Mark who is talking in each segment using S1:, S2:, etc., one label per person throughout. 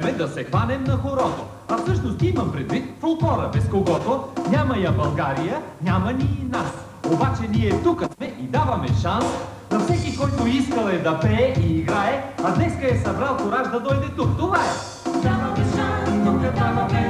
S1: време да се хванем на хорото. А всъщност имам предвид фолклора, без когото няма я България, няма ни и нас. Обаче ние тук сме и даваме шанс на всеки, който искал е да пее и играе, а днеска е събрал кораж да дойде тук. Това е!
S2: Даваме шанс, тук даваме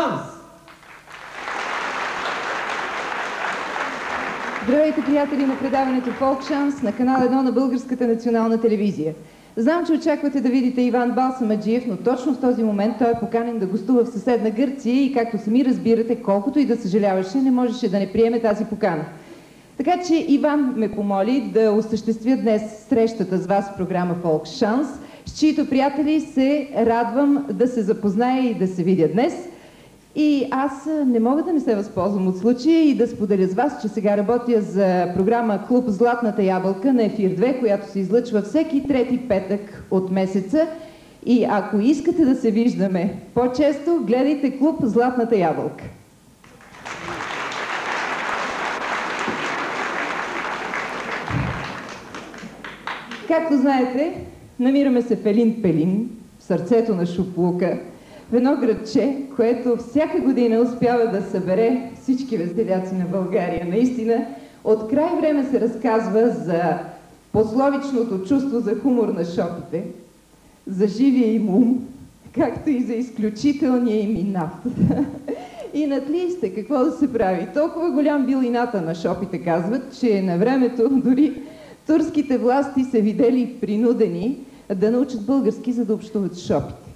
S2: шанс!
S3: Здравейте, приятели на предаването Фолк Шанс на канал 1 на Българската национална телевизия. Знам, че очаквате да видите Иван Балсамаджиев, но точно в този момент той е поканен да гостува в съседна Гърция и както сами разбирате, колкото и да съжаляваше, не можеше да не приеме тази покана. Така че Иван ме помоли да осъществя днес срещата с вас в програма Фолк Шанс, с чието приятели се радвам да се запозная и да се видя днес. И аз не мога да не се възползвам от случая и да споделя с вас, че сега работя за програма Клуб Златната ябълка на Ефир 2, която се излъчва всеки трети петък от месеца. И ако искате да се виждаме по-често, гледайте Клуб Златната ябълка. Както знаете, намираме се в Елин Пелин, в сърцето на Шуплука, в едно градче, което всяка година успява да събере всички веселяци на България. Наистина, от край време се разказва за пословичното чувство за хумор на шопите, за живия им ум, както и за изключителния им инат. И надли сте, какво да се прави? Толкова голям бил ината на шопите, казват, че на времето дори турските власти са видели принудени да научат български, за да общуват шопите.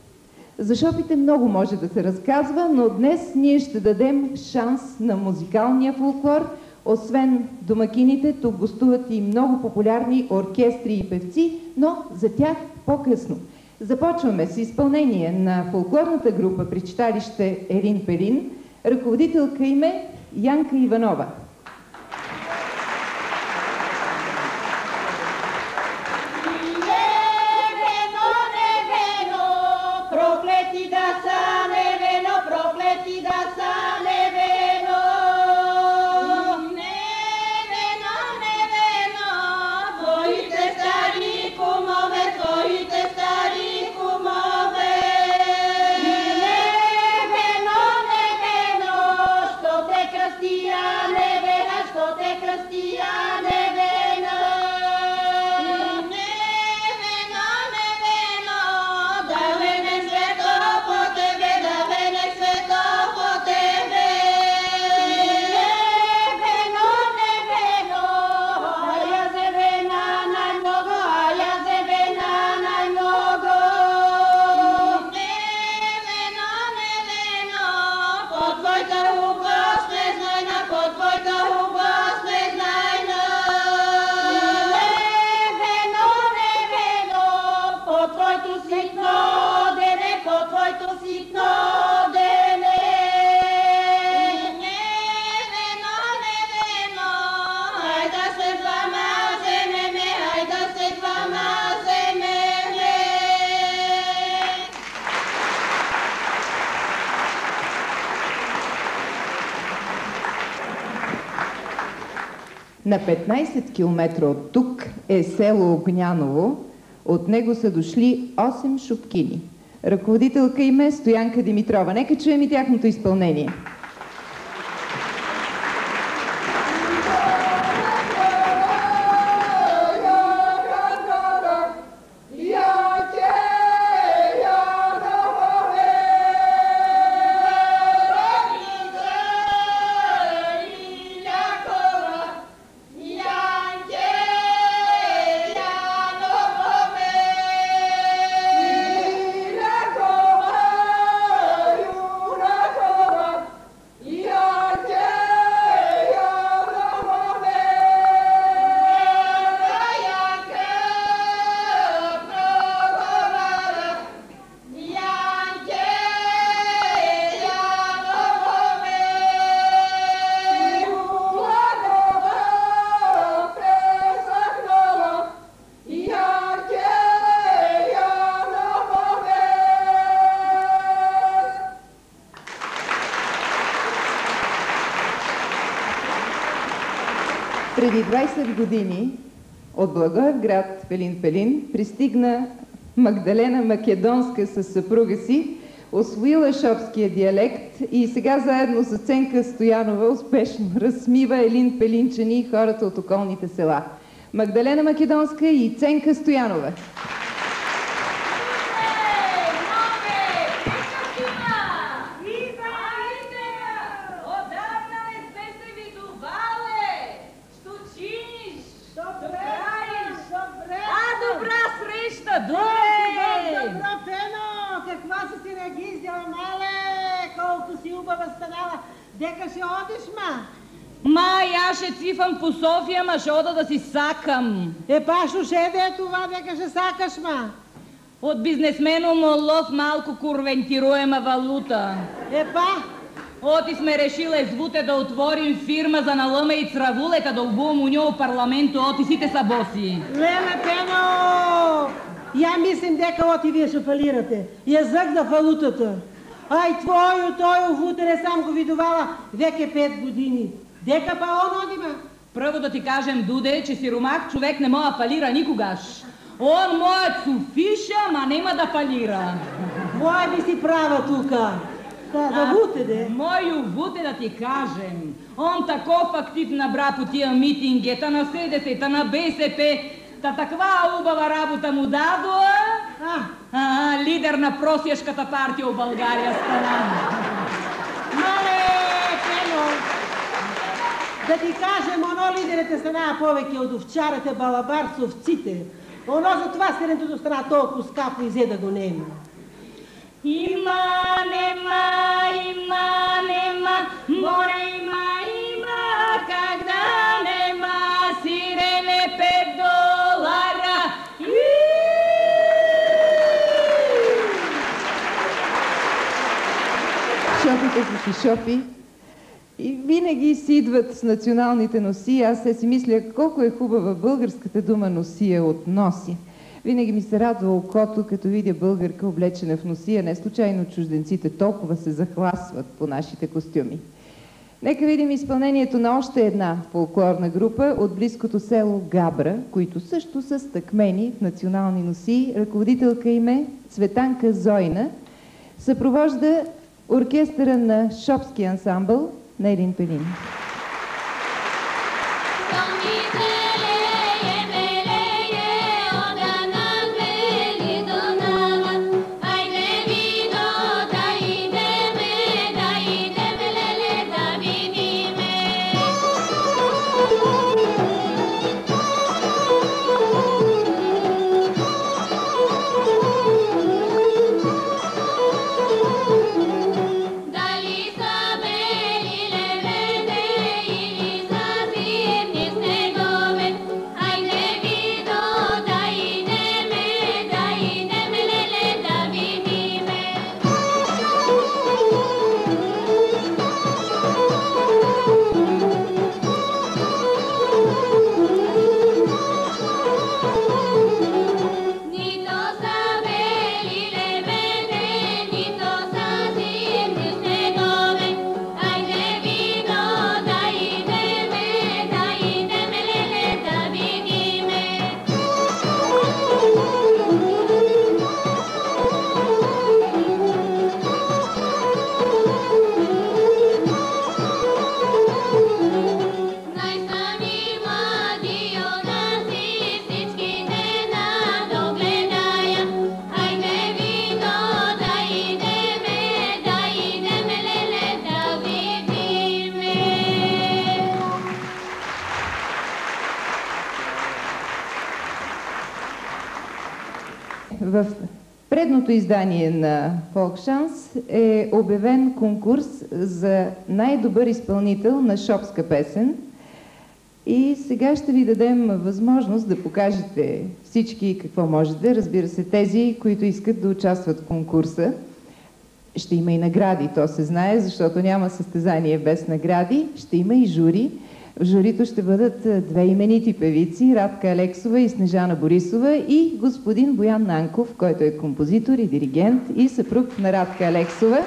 S3: За шопите много може да се разказва, но днес ние ще дадем шанс на музикалния фолклор. Освен домакините, тук гостуват и много популярни оркестри и певци, но за тях по-късно. Започваме с изпълнение на фолклорната група при читалище Ерин Перин. Ръководителка им е Янка Иванова. На 15 км от тук е село Огняново. От него са дошли 8 шупкини. Ръководителка им е Стоянка Димитрова. Нека чуем и тяхното изпълнение. Преди 20 години от Благоевград Пелин Пелин пристигна Магдалена Македонска със съпруга си, освоила шопския диалект и сега заедно с Ценка Стоянова успешно разсмива Елин Пелинчани и хората от околните села. Магдалена Македонска и Ценка Стоянова.
S4: Odavna ne ste se viduvale! Što činiš?
S5: Добре,
S4: правиш?
S5: добре.
S4: А, добра среща, добре!
S5: Добро, Пено, каква си си нагиздила, мале, колко си убава станала. Дека ще одиш, ма?
S4: Ма, я ще цифам по София, ма ще ода да си сакам.
S5: Е, пашо, ще да е това, дека ще сакаш, ма?
S4: От бизнесменом лов малко курвентируема валута.
S5: Е, па,
S4: Оти сме решиле звуте да отворим фирма за налъме и цравулета да обувам у нього парламенту, оти сите са боси.
S5: леле, Пено, я мислим дека оти вие ще фалирате. Язък да валутата. Ай, твою, той вутере сам го видувала веке пет години. Дека па он оди, ма?
S4: Прво да ти кажем, Дуде, че сиромах човек не може да фалира никогаш. Он моят суфиша, ма нема да фалира.
S5: Моя би си права тука. Да, да вутеде.
S4: Мою вуте да ти кажем. Он таков актив набра по тия митинге, та на СДС, та на БСП, та таква убава работа му дадоа.
S5: А,
S4: А, лидер на просиешката партия в България стана.
S5: Мале, да ти кажем, оно лидерите стана повеќе од овчарите, балабарцовците. Оно за това сиренето стана толкова скапо и зе да го нема.
S4: Има, нема, има, нема, море има, има, как да нема, сирене пет долара.
S3: Си шопи и винаги си идват с националните носи. Аз се си мисля колко е хубава българската дума носия от носи. Винаги ми се радва окото, като видя българка облечена в носия. Не случайно чужденците толкова се захласват по нашите костюми. Нека видим изпълнението на още една фолклорна група от близкото село Габра, които също са стъкмени в национални носи. Ръководителка им е Цветанка Зойна. Съпровожда оркестъра на Шопски ансамбъл на Елин издание на Фолк Шанс е обявен конкурс за най-добър изпълнител на шопска песен. И сега ще ви дадем възможност да покажете всички какво можете. Разбира се, тези, които искат да участват в конкурса. Ще има и награди, то се знае, защото няма състезание без награди. Ще има и жури. В журито ще бъдат е, две именити певици, Радка Алексова и Снежана Борисова и господин Боян Нанков, който е композитор и диригент и съпруг на Радка Алексова.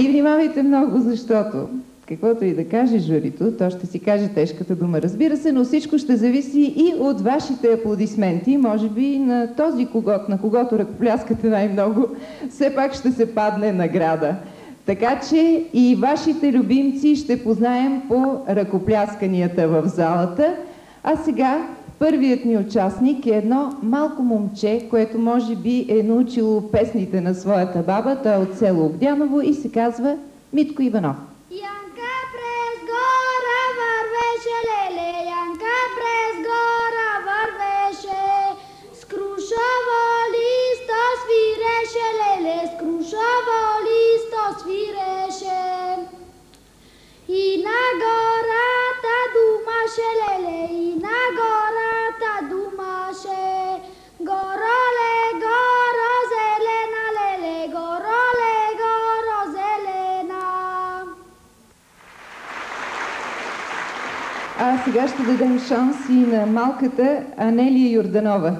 S3: И внимавайте много, защото каквото и да каже журито, то ще си каже тежката дума, разбира се, но всичко ще зависи и от вашите аплодисменти. Може би на този когот, на когото ръкопляскате най-много, все пак ще се падне награда. Така че и вашите любимци ще познаем по ръкоплясканията в залата. А сега първият ни участник е едно малко момче, което може би е научило песните на своята баба. Той е от село Огдяново и се казва Митко Иванов.
S6: Янка през гора вървеше, леле, гората думаше, леле, и на гората думаше, гороле, горо зелена, леле, гороле, горо зелена.
S3: А сега ще дадем шанс и на малката Анелия Йорданова.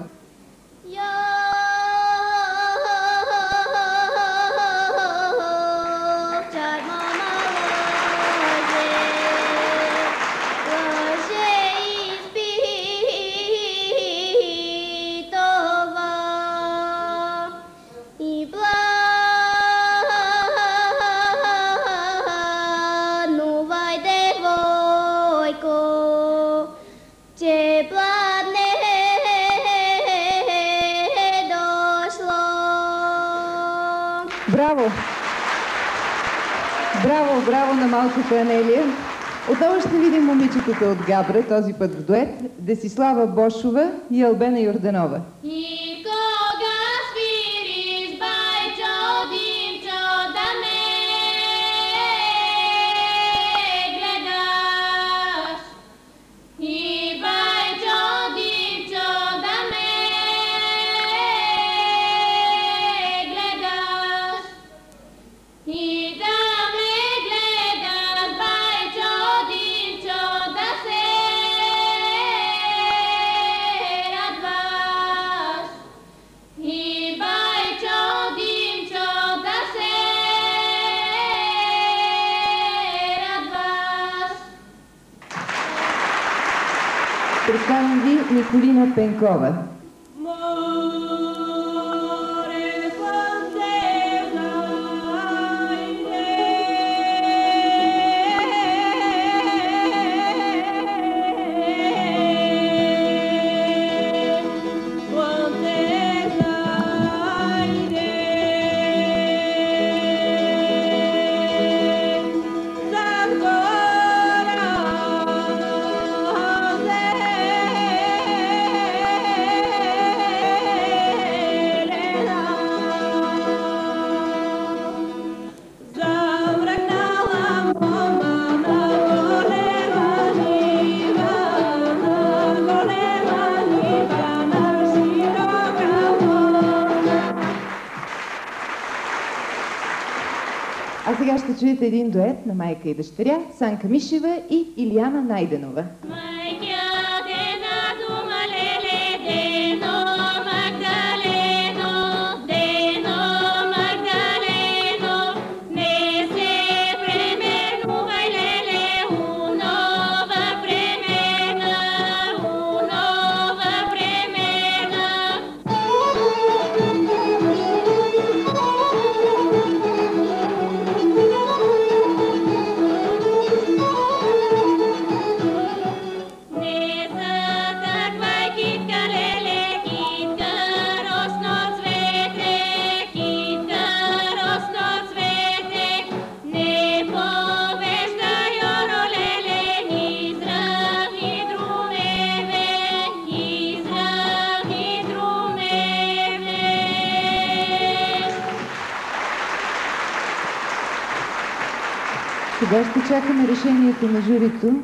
S3: Браво, браво на малката Анелия. Отново ще видим момичетата от Габра, този път в дует, Десислава Бошова и Албена Йорданова.
S6: И
S3: ka një Nikulina Penkova. Един дует на майка и дъщеря, Санка Мишева и Илияна Найденова. Решението на журито.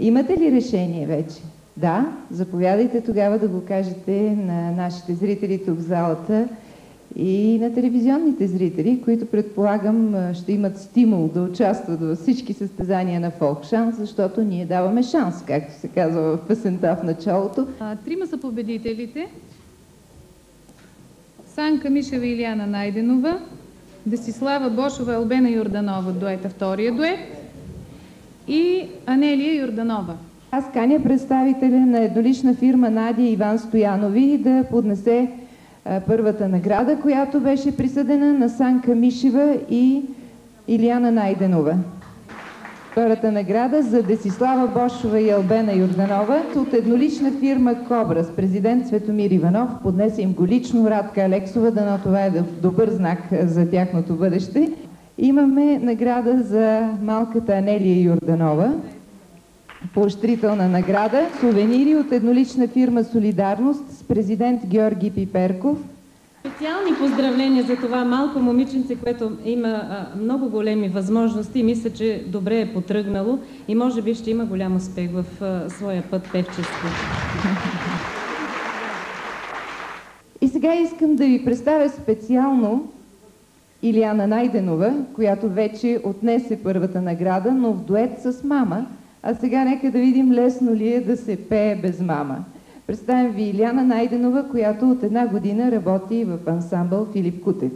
S3: Имате ли решение вече? Да, заповядайте тогава да го кажете на нашите зрители тук в залата и на телевизионните зрители, които предполагам ще имат стимул да участват във всички състезания на Фолк Шанс, защото ние даваме шанс, както се казва в песента в началото.
S7: А, Трима са победителите. Санка Мишева и Илияна Найденова, Десислава Бошова, Албена Йорданова, дуета втория дует и Анелия Йорданова.
S4: Аз каня представителя на еднолична фирма Надя Иван Стоянови да поднесе а, първата награда, която беше присъдена на Санка Мишева и Илияна Найденова. Втората награда за Десислава Бошова и Албена Йорданова от еднолична фирма Кобра с президент Светомир Иванов. Поднесе им го лично Радка Алексова, дано това е добър знак за тяхното бъдеще. Имаме награда за малката Анелия Йорданова. Поощрителна награда. Сувенири от еднолична фирма Солидарност с президент Георги Пиперков.
S8: Специални поздравления за това малко момиченце, което има а, много големи възможности и мисля, че добре е потръгнало и може би ще има голям успех в а, своя път певчески.
S4: И сега искам да ви представя специално Илияна Найденова, която вече отнесе първата награда, но в дует с мама. А сега нека да видим лесно ли е да се пее без мама. Представям ви Иляна Найденова, която от една година работи в ансамбъл Филип Кутев.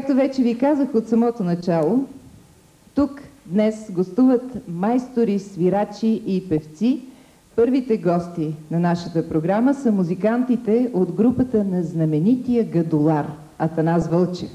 S4: Както вече ви казах от самото начало, тук днес гостуват майстори, свирачи и певци. Първите гости на нашата програма са музикантите от групата на знаменития гадолар Атанас Вълчев.